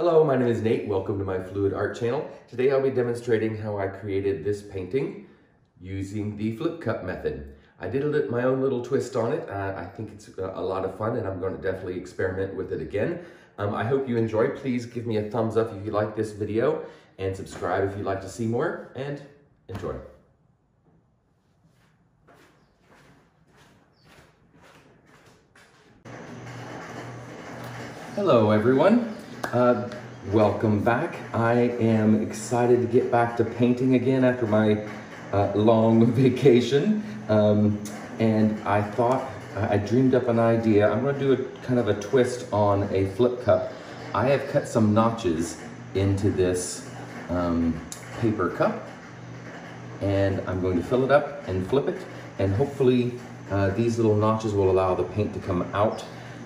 Hello, my name is Nate. Welcome to my Fluid Art channel. Today I'll be demonstrating how I created this painting using the flip cup method. I did my own little twist on it. Uh, I think it's a lot of fun and I'm going to definitely experiment with it again. Um, I hope you enjoy. Please give me a thumbs up if you like this video and subscribe if you'd like to see more and enjoy. Hello everyone. Uh, welcome back. I am excited to get back to painting again after my uh, long vacation. Um, and I thought, I dreamed up an idea. I'm gonna do a kind of a twist on a flip cup. I have cut some notches into this um, paper cup and I'm going to fill it up and flip it and hopefully uh, these little notches will allow the paint to come out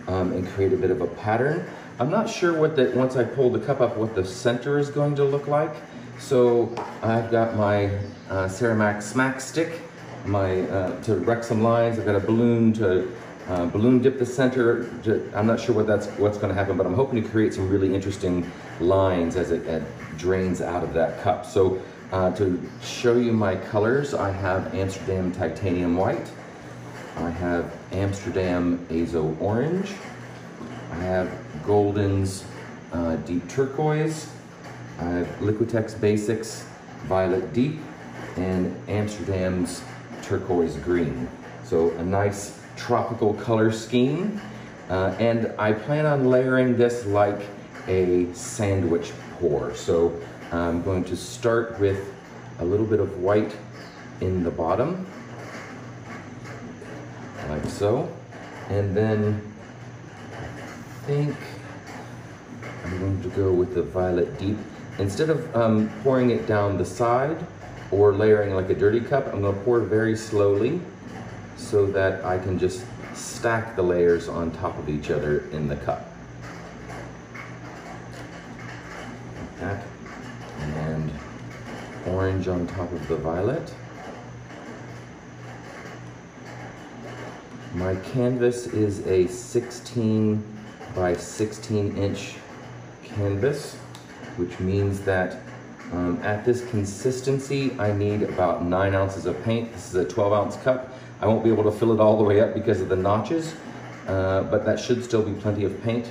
um, and create a bit of a pattern. I'm not sure what that, once I pull the cup up, what the center is going to look like. So I've got my uh, Ceramac smack stick, my uh, to wreck some lines. I've got a balloon to uh, balloon dip the center. To, I'm not sure what that's what's going to happen, but I'm hoping to create some really interesting lines as it, it drains out of that cup. So uh, to show you my colors, I have Amsterdam Titanium White. I have Amsterdam Azo Orange. I have Golden's uh, Deep Turquoise. I have Liquitex Basics Violet Deep and Amsterdam's Turquoise Green. So a nice tropical color scheme. Uh, and I plan on layering this like a sandwich pour. So I'm going to start with a little bit of white in the bottom like so. And then think I'm going to go with the violet deep. Instead of um, pouring it down the side or layering like a dirty cup, I'm gonna pour very slowly so that I can just stack the layers on top of each other in the cup. Like that. And orange on top of the violet. My canvas is a 16 by 16 inch canvas, which means that um, at this consistency, I need about nine ounces of paint. This is a 12 ounce cup. I won't be able to fill it all the way up because of the notches, uh, but that should still be plenty of paint.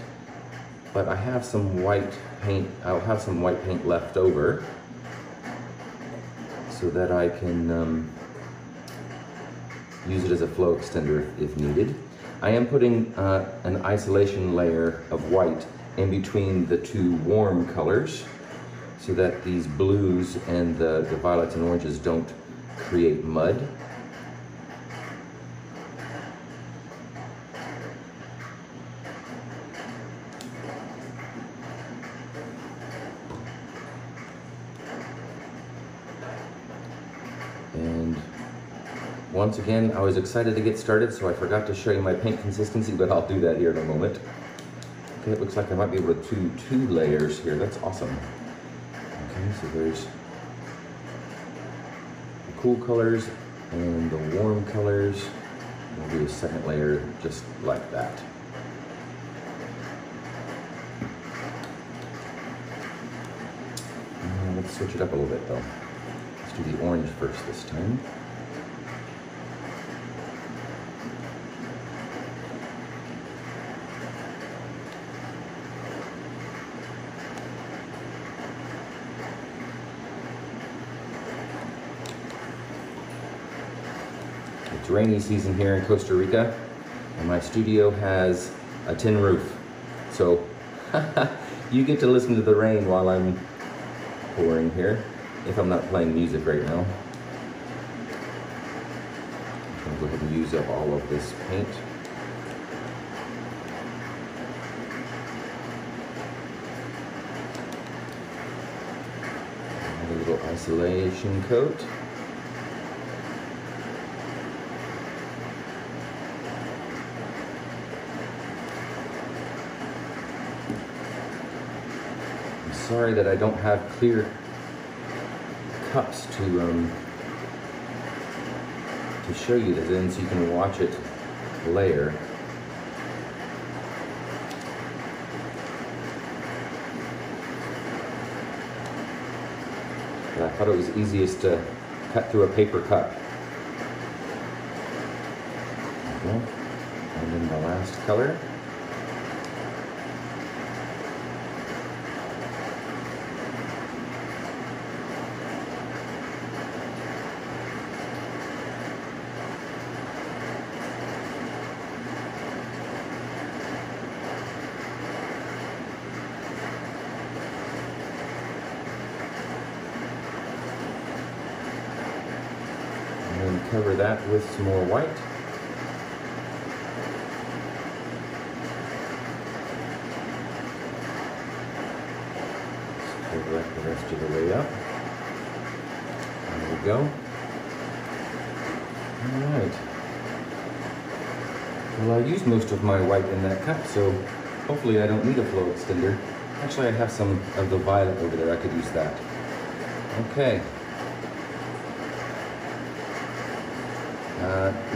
But I have some white paint, I'll have some white paint left over so that I can um, use it as a flow extender if needed. I am putting uh, an isolation layer of white in between the two warm colors so that these blues and the, the violets and oranges don't create mud. Once again, I was excited to get started, so I forgot to show you my paint consistency, but I'll do that here in a moment. Okay, it looks like I might be able to do two layers here. That's awesome. Okay, so there's the cool colors and the warm colors. We'll do a second layer just like that. Uh, let's switch it up a little bit though. Let's do the orange first this time. Rainy season here in Costa Rica, and my studio has a tin roof. So you get to listen to the rain while I'm pouring here, if I'm not playing music right now. I'm gonna go ahead and use up all of this paint. A little isolation coat. sorry that I don't have clear cups to um, to show you this in, so you can watch it layer. I thought it was easiest to cut through a paper cup. Okay. And then the last color. Cover that with some more white. Just that the rest of the way up. There we go. All right. Well, I used most of my white in that cup, so hopefully I don't need a flow extender. Actually, I have some of the violet over there. I could use that. Okay.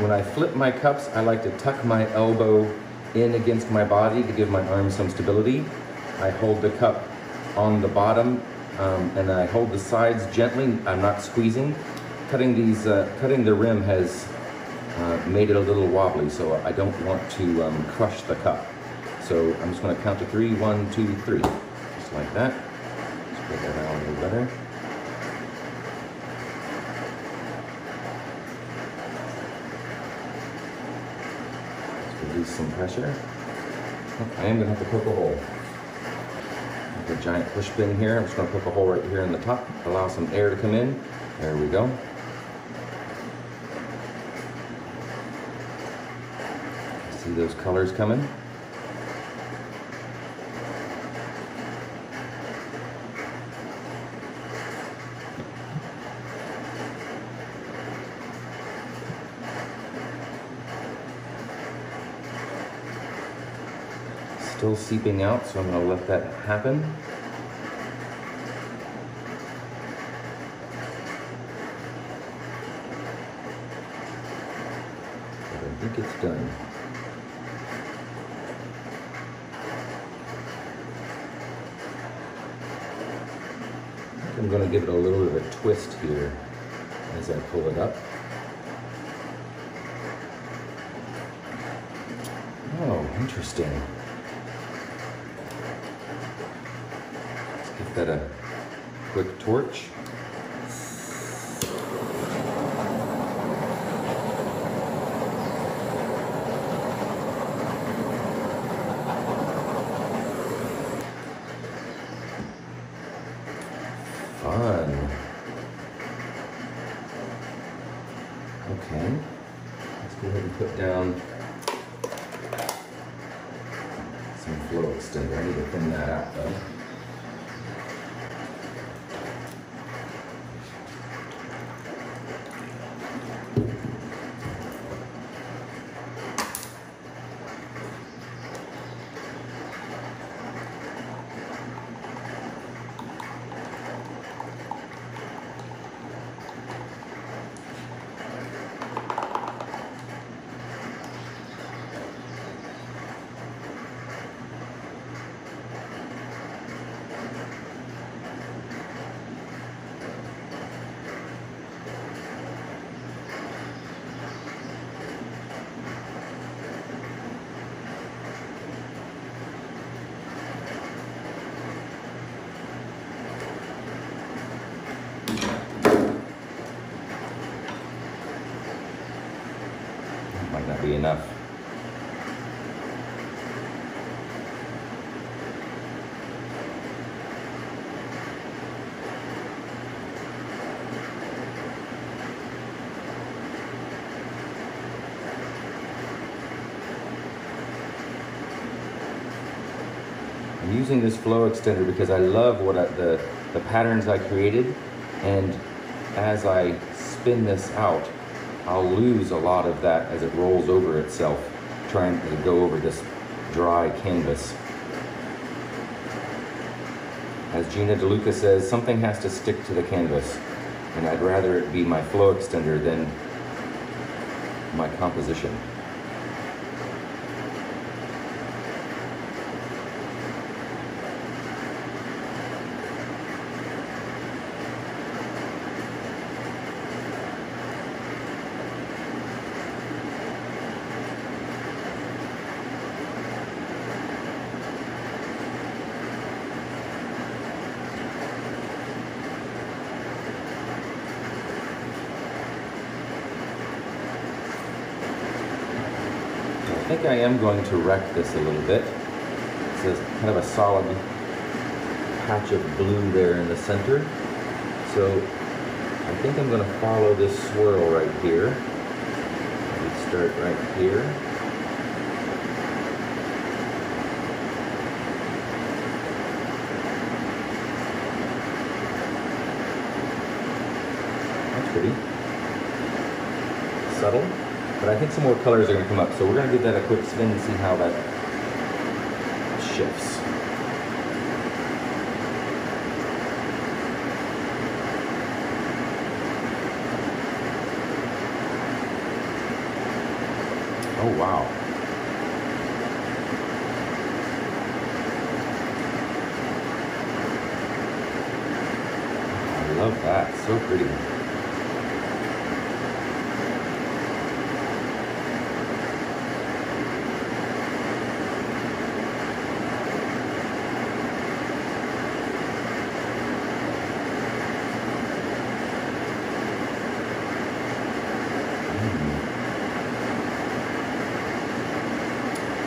When I flip my cups, I like to tuck my elbow in against my body to give my arms some stability. I hold the cup on the bottom um, and I hold the sides gently. I'm not squeezing. Cutting these, uh, cutting the rim has uh, made it a little wobbly, so I don't want to um, crush the cup. So I'm just going to count to three. One, two, three. Just like that. Spread that out a little better. Some pressure. I am gonna have to poke a hole. a giant push pin here. I'm just gonna poke a hole right here in the top, allow some air to come in. There we go. See those colors coming? Seeping out, so I'm going to let that happen. But I think it's done. I'm going to give it a little bit of a twist here as I pull it up. Oh, interesting. That a quick torch. Fun. Okay. Let's go ahead and put down some flow extender. I need to thin that out though. Using this flow extender because I love what I, the, the patterns I created and as I spin this out, I'll lose a lot of that as it rolls over itself, trying to go over this dry canvas. As Gina DeLuca says, something has to stick to the canvas, and I'd rather it be my flow extender than my composition. Think I am going to wreck this a little bit. It's a, kind of a solid patch of blue there in the center. So I think I'm going to follow this swirl right here. We start right here. That's pretty. Subtle. But I think some more colors are to come up. So we're going to give that a quick spin and see how that shifts. Oh, wow. I love that. So pretty.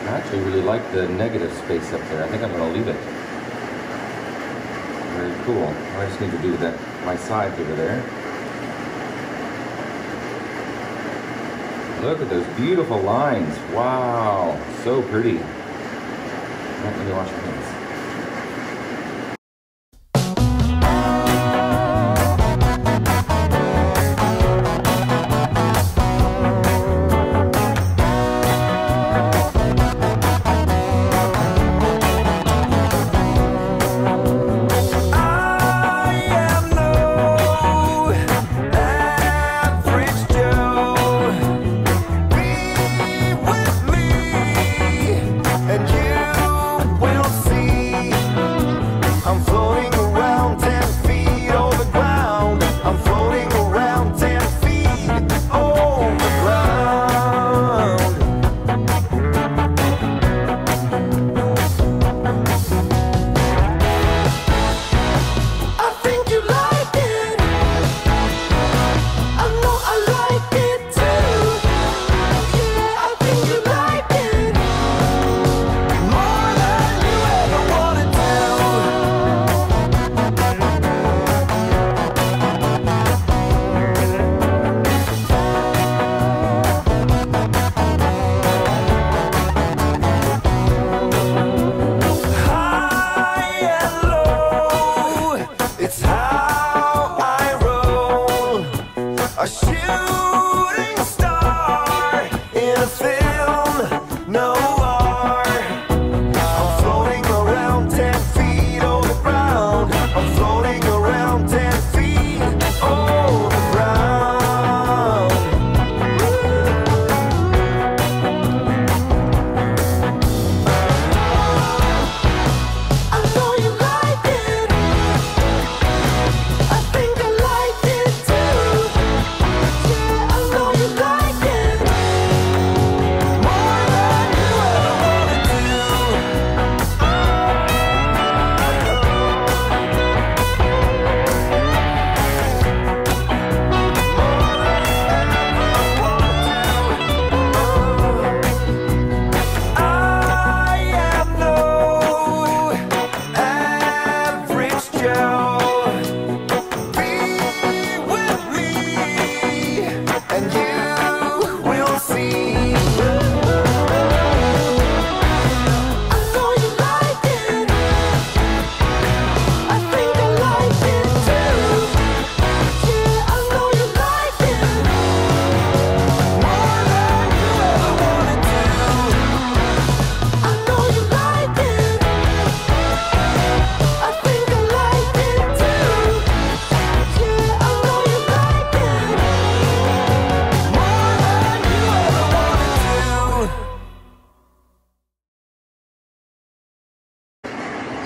I actually really like the negative space up there. I think I'm going to leave it. Very cool. I just need to do that my sides over there. Look at those beautiful lines. Wow, so pretty. Let me wash my hands.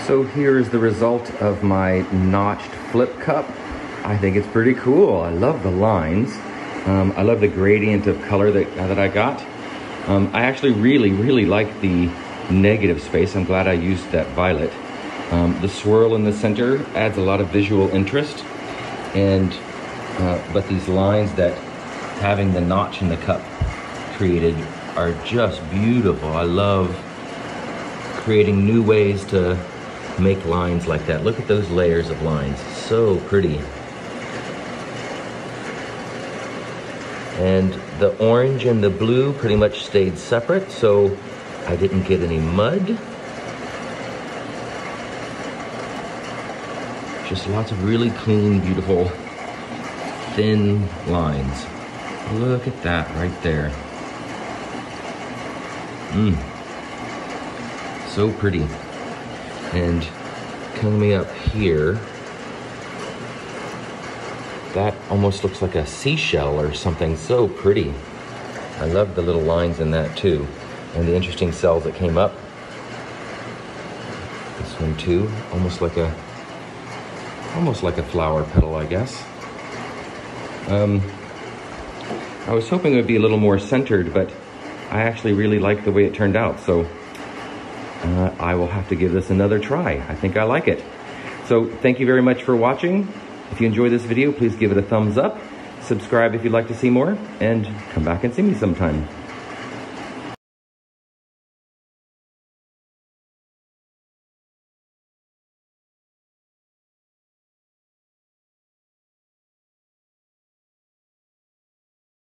So here's the result of my notched flip cup. I think it's pretty cool. I love the lines. Um, I love the gradient of color that, uh, that I got. Um, I actually really, really like the negative space. I'm glad I used that violet. Um, the swirl in the center adds a lot of visual interest. And, uh, but these lines that having the notch in the cup created are just beautiful. I love creating new ways to make lines like that. Look at those layers of lines. So pretty. And the orange and the blue pretty much stayed separate, so I didn't get any mud. Just lots of really clean, beautiful, thin lines. Look at that right there. Mmm. So pretty. And coming up here, that almost looks like a seashell or something so pretty. I love the little lines in that too. And the interesting cells that came up. This one too, almost like a almost like a flower petal, I guess. Um, I was hoping it would be a little more centered, but I actually really like the way it turned out. So uh, I will have to give this another try. I think I like it. So thank you very much for watching. If you enjoyed this video, please give it a thumbs up. Subscribe if you'd like to see more, and come back and see me sometime.